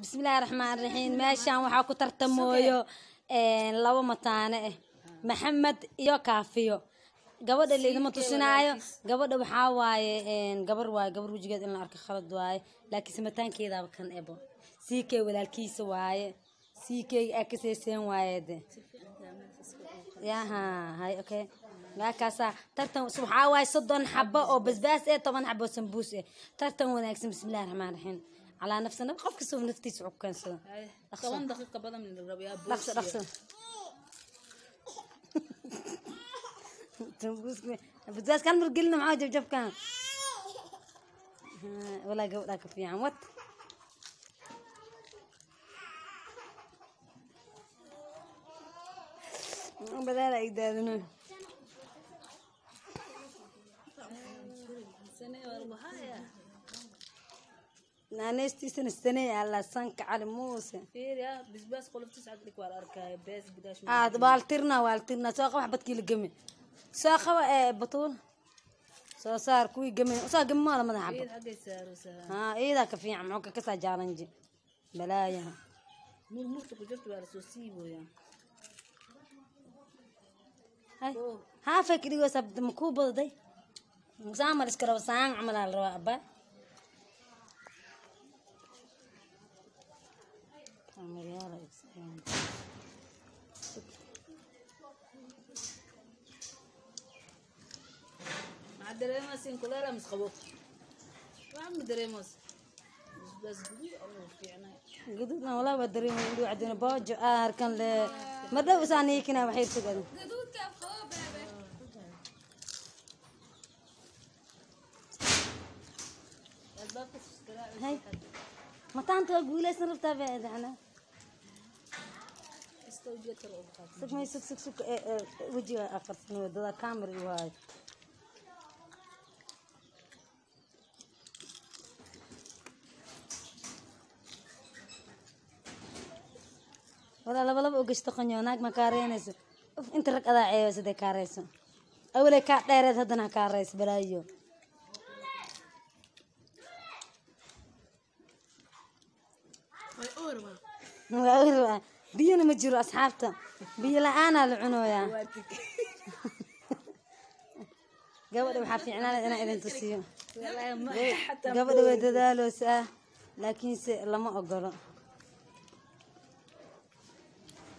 bismillaahi raxmaan raxiim meeshaan waxaa ku tartamooyo laba mataane ah maxamed iyo kaafiyo. Gabadha laidima tusinaayo. gabadha waxaa waaye gabar waaye gabar wejigeed in la arko khalad waaye. Laakiin samataankeedaaba kan ebo. Siikey walaalkiisa waaye. Siikey aa kaseyseen waaye de. Yaha hay okay markaasaa tartan waxaa waaye soddon xabo oo basbaas eh toban xabo oo sambuus eh. Tartan wanaagsan bismillahi raxmaan raxiim على نفسنا قف كسوف نفتي سعوب كنسو طوان دقيقة بدا من الربيع بوشي لخصة لخصة بزاز كان مرقلنا معاه جب جب كان. آه، ولا قو لا كفي عمود بلا لا يدار نوي سنة والمهاية نانستي سن السنة على سانك على موسى إيه فير يا بس بس خلفت سعد لك ولا أركا بس بداش آه بالترنا والترنا ساقة واحد بتكي الجمع ساقة إيه بطول. صار كوي جمع ساقة جمع ولا ما نحب فير حقي سار ها إيه, آه، إيه ذا كفي عم عوك كسر جارنجي. بلايا. مو مو تقدر تبى رسوسي بويا هاي. ها فكري وسبت مكوب ده مسامر إسكروسان عمل على الرواب la rabaa abaa Kameryaala iska- maxaa dareemaa siin kuleela mis qabo waxaa ma dareemas bisbaas guduud oo fiicnay gaduudna walaa waa dareemay indhuu cadina boojo aarkan le ma dhow isaa niikina waxay sugada albaabka isgaraac hay mataanta waa guulaysan rabtaa sugmay sug sug sug wejiga aqarsan waddada kaamir waayo walaa labalaba laba ogeshto naag ma kaaraynayso inta rag adaa ceeyo siday kaareyso awalay kaa dheereed haddana ha kaarayso balaayo waa ur بيانا مجرو أصحابتا بيانا أنا لعنويا. قبل دو حافي عنا لعنا إذن تسيو قبل دو دادالو سأ لكن سي لما أقرأ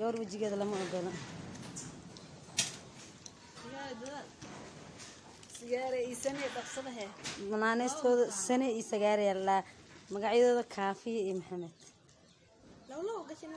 قبل وجي قد لما أقرأ سيارة إي سنة تقصدها منانيس سنة إي سيارة يلا. مقعيدة كافية إي محمد. لو لو قشنا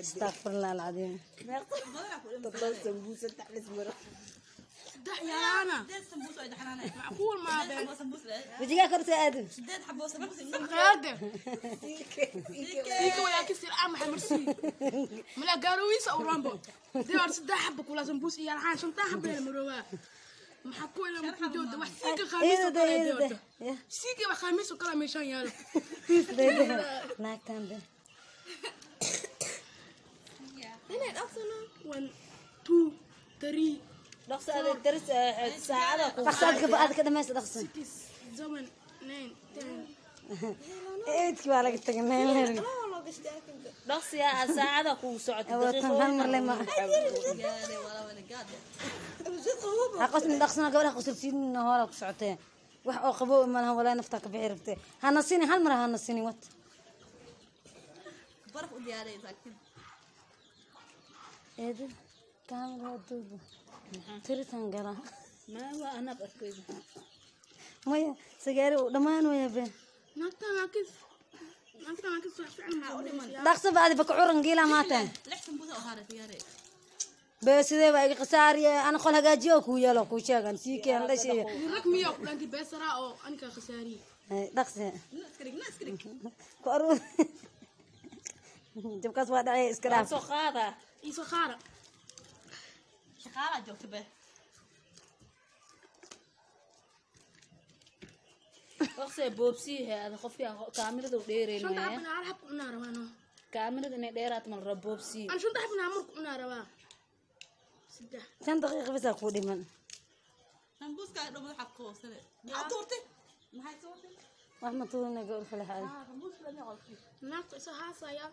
استغفر الله العظيم. يا أنا سمبوسه يا معقول ما بين آدم. شديت حبوسه سمبوسه يا ام حمرسي ملا قارويس أو رامبو دير سده حبك ولا سمبوسه يا الحان شنطه حبه المروه محقول ام جود وحسيك خميس وكلا سيكي وخميس وكلا ميشان يا ناك تنبه هنا الأصلنا ون تو تري نقص هذا الدرس آه، آه، ساعة نقص هذا كذا ما يصير نقص. زمن نين إيه كيف عليك تقنين لا لا نقص يا ساعة نقص هو تنفر من اللي ما أقص نقصنا قبل أقص بسيد النهار أقص عطين وح أقبو إما هو لا نفتك بعرفته هنصيني هالمرة هنصيني وات؟ Eeda kaamil waa duuba tiritan gala ma waa anab arkayda maya sagaari uu dhammaan waya be naagtan laakiin naagtan laakiin wax fiican ma dhiman dhaqso baadi baka curan giila maateen be sidee baa iga khasaariye ana qol hagaajiyo kuu yeelo kuu sheegan sii keen dhashiyo rag miyaa ku dhaantay beesara oo anika khasaariye Hay, dhaqsi iskarig na iskarig ku aruur تبقى سوا دا اي اسكرام سخاره اي سخاره سخاره جوك به اخسي بوبسي هذا خفي كاميرا دو ديري شنو تعبنا على حق قلنا روانو كاميرا دني ديرات من ربوبسي أنا شنو تعبنا عمرك قلنا روا شنو دقيقه بس اخودي من أنا بوسكا أنا حقو سنه ما تورتي ما هي تورتي رحمه الله أنا في الحال آه بوسكا نقول في الناس صحا صيا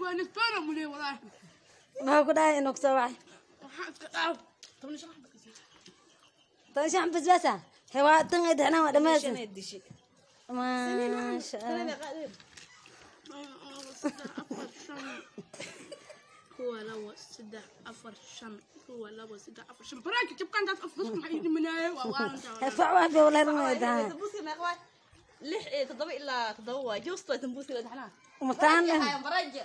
Waa nisbaana mulee walaahi. maxaa ku dhahay inuu kusoo wacay Waxaa iska dhaaw. Toban shan xabba kasi. tan shan basbaasa hewaa tan ay dexnaan Kuwa labo saddex afar shan kuwa labo saddex afar shan baraanka jabkaan taas afkas maxay ii dhimanaaye waa waalantaa walaahi. fac wax bay walahi rumay tahay sambuuska meeqa waay lix iyo toddoba ilaa toddoba waay juusta waay sambuuska la dhaxnaa umataan baraja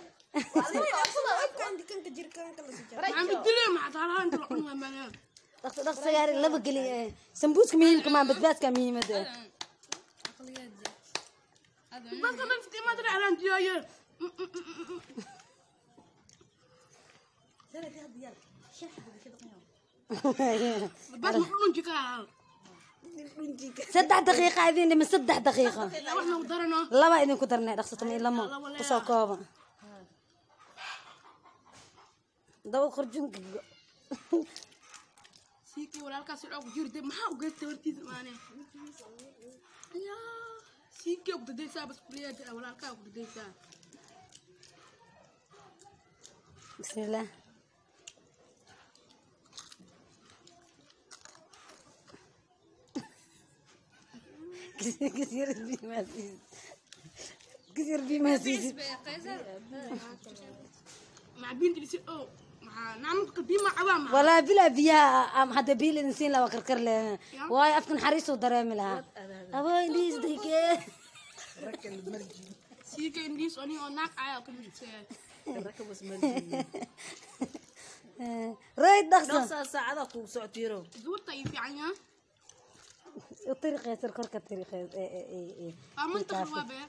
Maxaan bedelee maxaa taalaha inta la cuni waa maalaam. dhaqso dhaqso gaari laba geli eh, sambuuska muhiimka maa basbaaska muhiimada Dadka dhan istiimaad dhacdaan jiyaaye. Bas ma dhunji karaa. Saddex daqiiqa idin dhima saddex daqiiqa Waxna u darano. laba idinku darnay dhaqsatama ilamo kusoo kooba daba qorjunka siikii walaalkaas waxaa ku jirtay maxaa u geystay hortiisa maane siikii ku dadaysaa bas kuliyaa walaalkaa ku dadaysaa bismillaah كثير بما كثير بما مع بنتي بس أو مع نعم قديمة عوام ولا بلا بيها أم هذا بيل انسين لو كركر له. واي افكن حريص ودريم لها ابا ليش ديك. indhiis ani oo naag ayaa ku midisay رايد دخسة. saa saacada kugu soctiiro gabadha ii fiican yaa الطريق يسر كركر الطريق اي اي اي اي waa manta khawaabe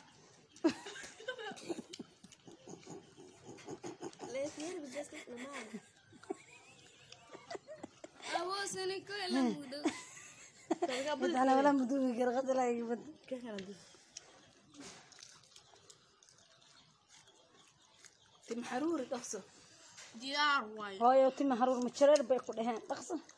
بد على ولا مدوي غير غسل هاي بد tim xaruuri dhaqso diyaar waaye هاي تم هرور متشرر دخسه taka taka taka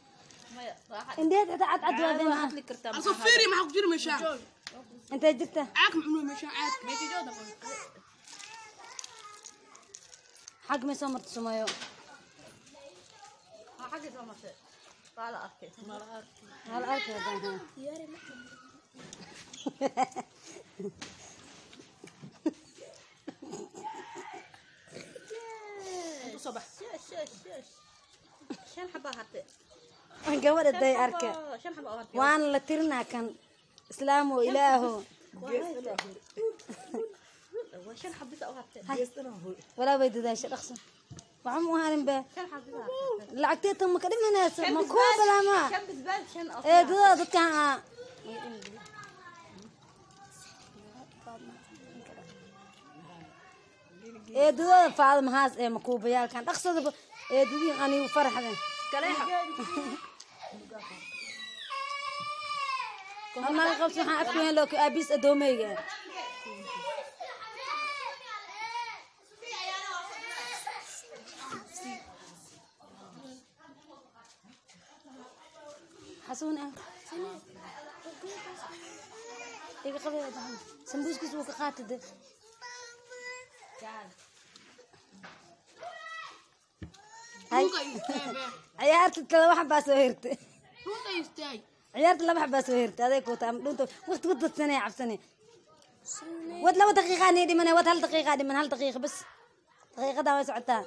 انت عد عد عد وادي معها hadli kartaa aso fiiri maxaa ku jira meeshaan انت جبته caag ma cuno meeshaan caag حق ما سمرت سمايو xagii soo martay. Waa la arkay. هلا أركض ها soo bax Sheesh, sheesh, sheesh. Shan xabaa hartay. الداي Oh, shan xabaa hartay. وأنا لترنا كان إسلام Waa shan xabisa u hartay. ولا بيد ذا شيء أخسر وعم وهارن به Shan xabisa hartay. لعقتي ما كده من ناس ما كوب لا ما Shan bisbaas, shan oo. إيه ده ده كان eedadooda faado mahaas ee makuubayaalkan dhaqsadaba eedadiin anigu faraxden annaga qabsi waxaan afka weyn loo aabiis adoomeyga ah xasuun ah iga qabay sambuuskiis wuu ciyaarta laba xabaa soo hirtay Dhulka istaag. ciyaarta laba xabaa soo hirtay aday kuuta ama dhunta waqti ku dadsanay cabsanay wad laba daqiiqa nii dhimanay wad hal daqiiqa dhiman hal daqiiqa bas daqiiqadaa way socotaa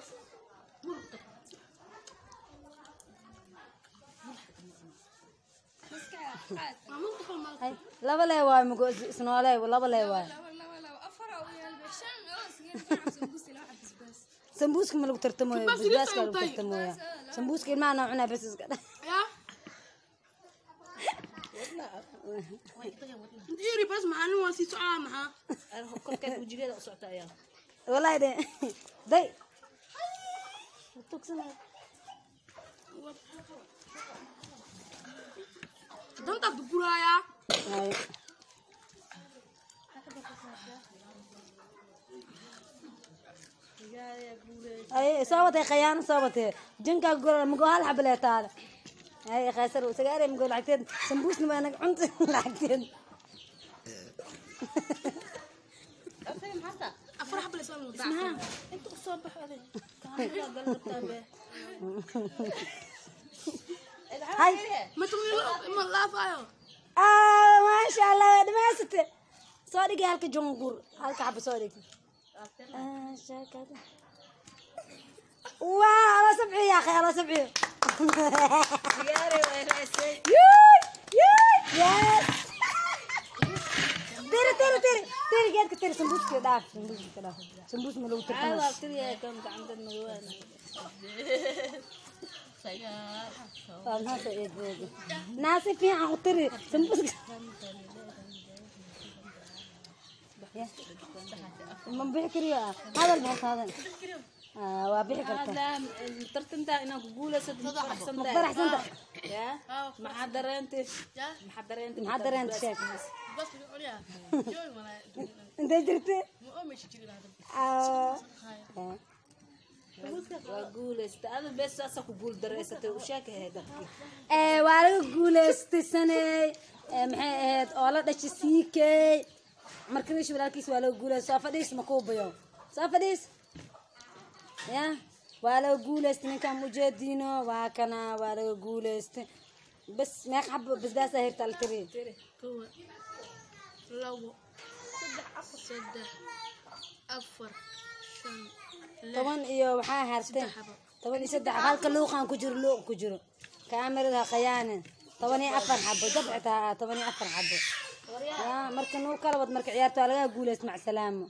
Maamulka fal mal. hay laba lee waay mugo isnooley laba lee waay سمبوسك ملو ترتمو بس قالو ترتمو يا سمبوسك ما انا عنا بس قال يا ديري بس معانو واسي صعام أنا هكل كيف وجيلي اصعتا يا والله دي دي توكسنا دونك دبرايا tugsanay Dantaad guraayaa. hay ay soo watay khayaano soo watay jinkaa gura mugo hal xabale taada ay khaysar sagaare mugo lacagteed sambuusna baa naga cunta lacagteed Afar xabba la soo wadaa. inta u soo baxo adig kaanada galabtaa be hay Ma tumi ma ah dhamaysate soo dhigay halka jongur halka xaba soo dhig Ah, shakada. waa ala sabciyo yaa akhay ala sabciyo diyaare way raasay Yuuy, yuuy, yes. Tiri, tiri, tiri, tiri, geedka tiri, sambuuska dhaaf, sambuuska dhaaf. من بحكر هذا البحر هذا. آه وبحكر هذا الترت آه. انت أنا آه. آه. بقول اسد احسن ده احسن ده يا؟ محضر انت محضر انت محضر انت شايف بس. بقولي انت جرتي أمي شكرا آه. وقول است. أنا بس أسا قبول درست وشاك هذا. إيه وعلى قول است السنة محيط أولاد أشي سيكي. مركبيش ولاكيس ولا قولة سافديس مكوب يوم سافديس يا ولا قولة استني كان مجدينا وكنا ولا قولة است بس ما يحب بس ده سهر تلتري تري قوة لو طبعا إيو حا هرتين طبعا يصدق هالك لو خان كجر لو كجر كامر ذا خيانة طبعا أفر حبه دبعتها طبعا أفر حبه marka nuu kala wad marka ciyaarta waa laga guuleystay mac salaamo